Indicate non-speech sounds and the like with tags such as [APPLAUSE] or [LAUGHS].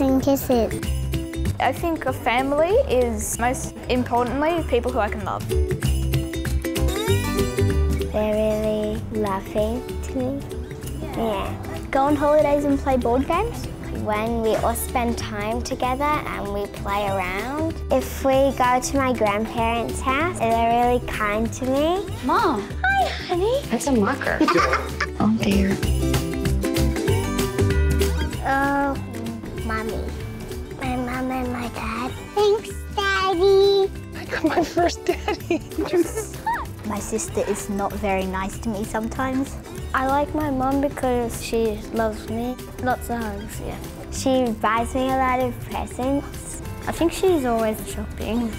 and kisses. I think a family is most importantly people who I can love. They're really loving to me. Yeah. Go on holidays and play board games? When we all spend time together and we play around. If we go to my grandparents' house, they're really kind to me. Mom. Hi, honey. That's a marker. [LAUGHS] oh dear. My mom and my dad. Thanks, Daddy. I got my first daddy. [LAUGHS] My sister is not very nice to me sometimes. I like my mom because she loves me. Lots of hugs, yeah. She buys me a lot of presents. I think she's always shopping.